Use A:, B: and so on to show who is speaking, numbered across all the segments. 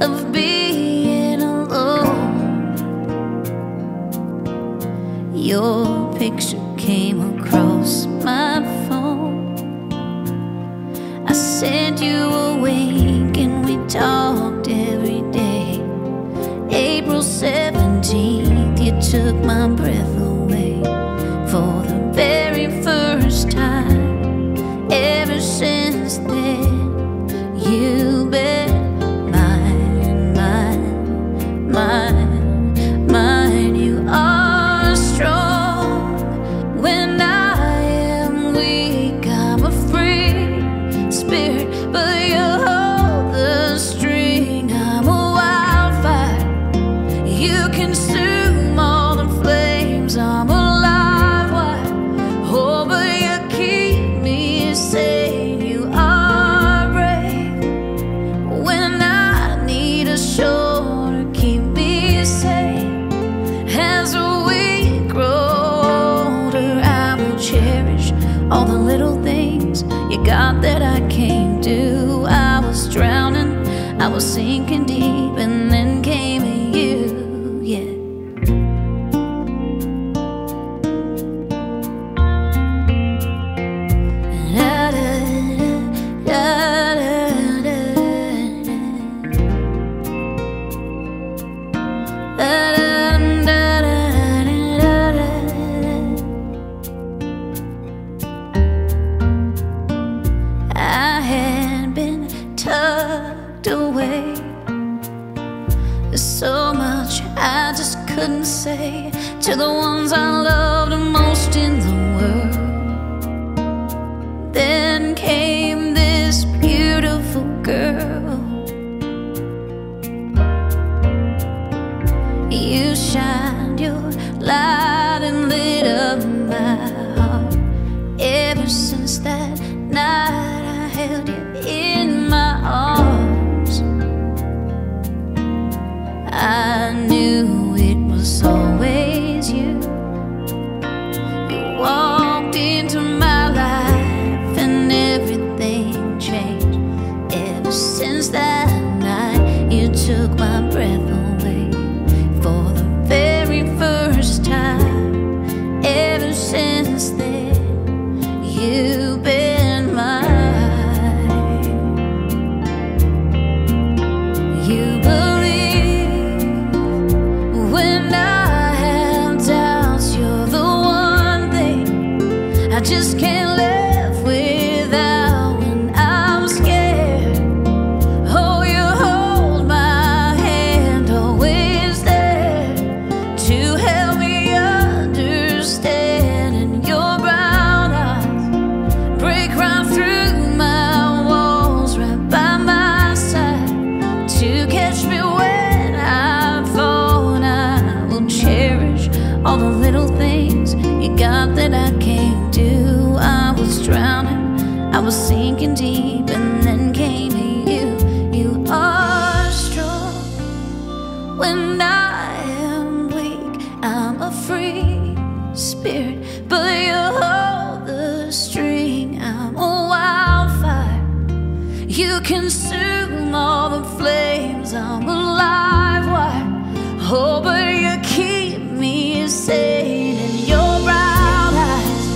A: of being alone. Your picture came across my phone. I sent you a wink and we talked every day. April 17th, you took my breath God, that I came to. I was drowning, I was sinking deep. away. There's so much I just couldn't say to the ones I love. consume all the flames. I'm alive, why? Oh, but you keep me sane. And your brown eyes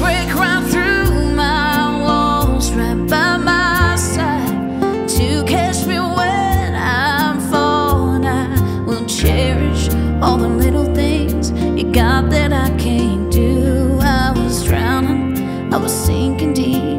A: break right through my walls, right by my side to catch me when I'm falling. I will cherish all the little things you got that I can't do. I was drowning, I was sinking deep.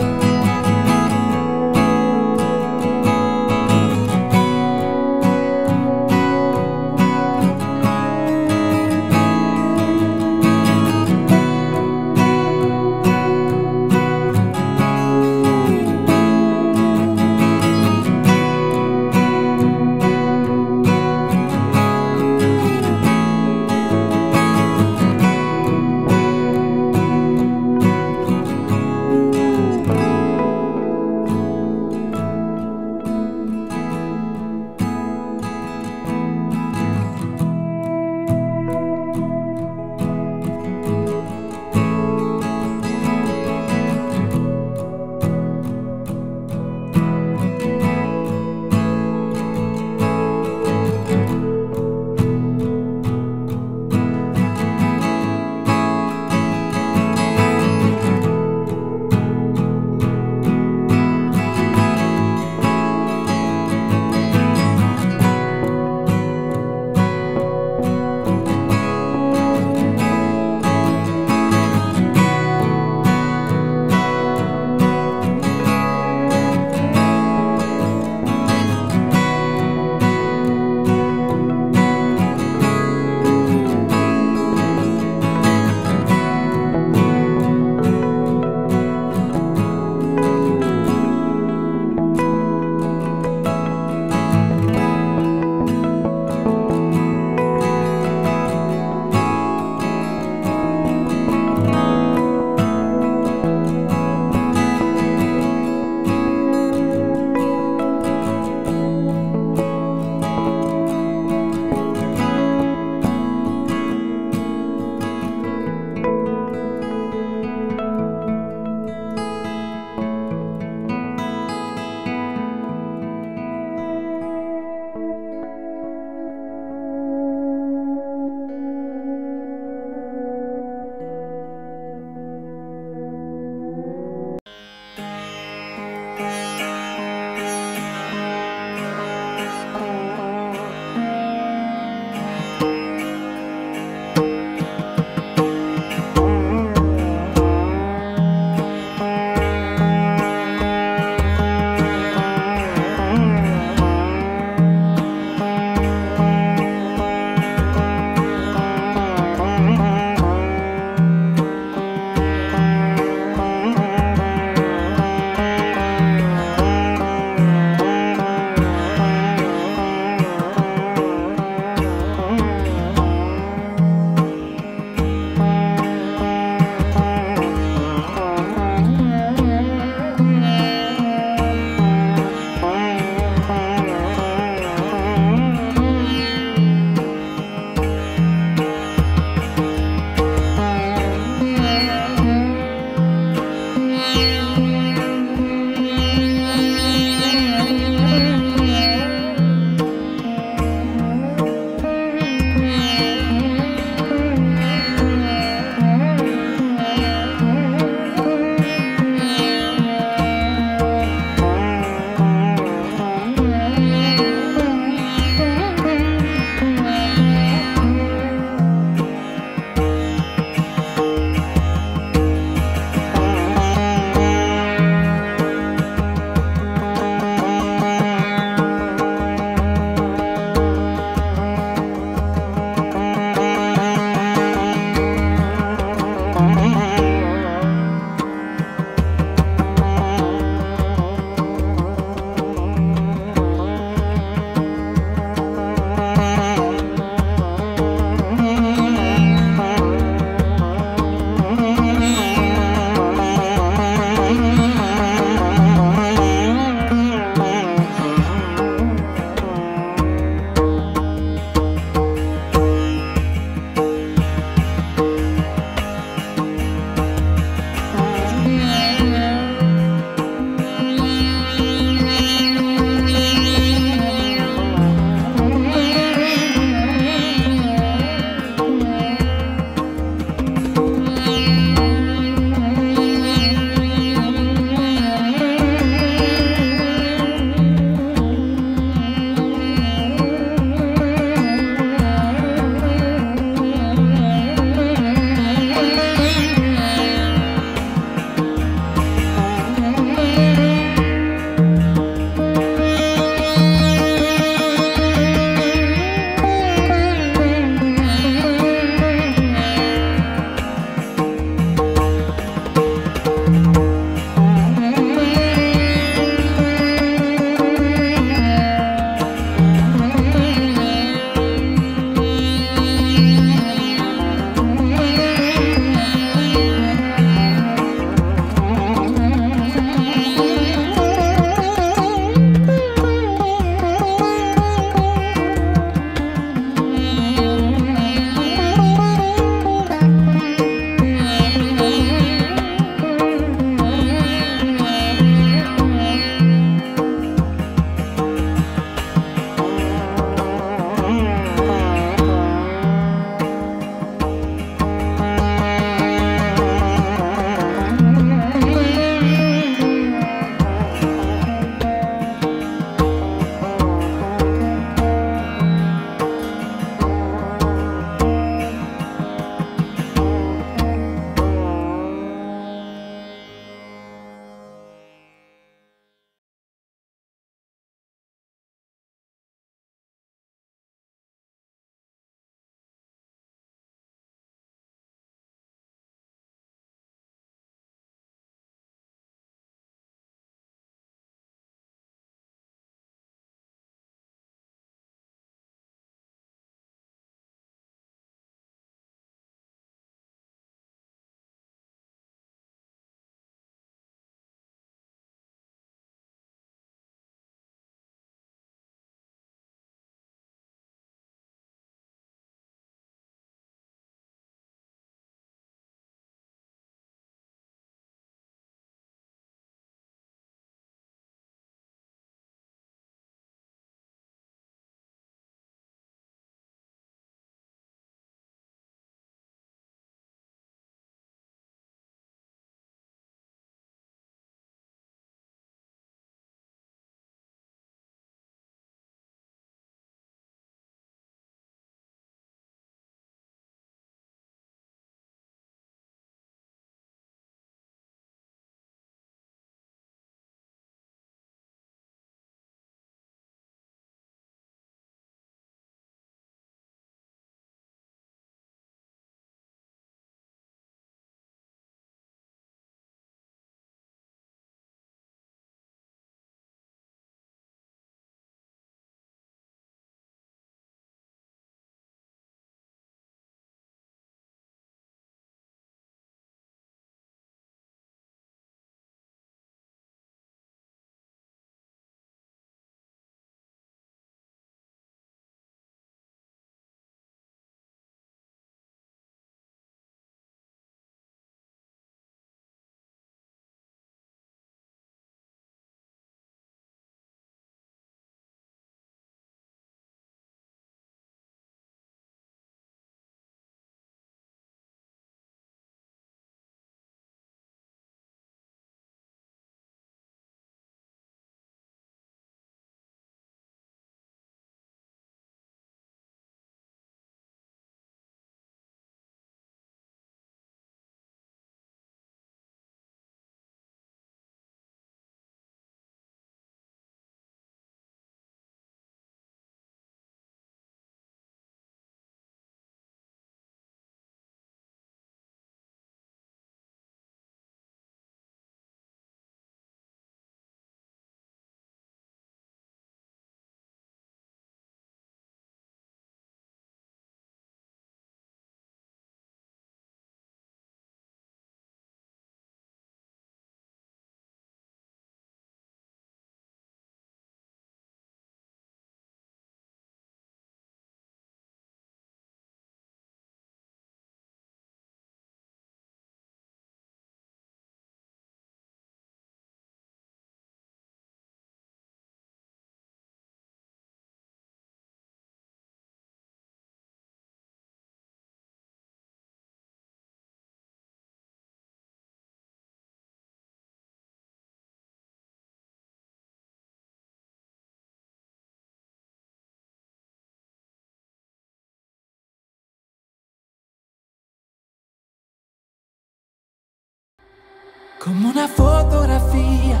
B: Como una fotografía,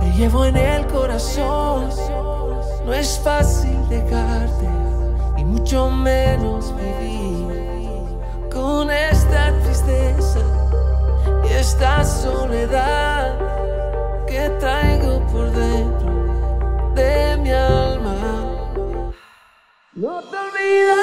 B: te llevo en el corazón. No es fácil dejarte, y mucho menos vivir con esta tristeza y esta soledad que traigo por dentro de mi alma. No te olvides.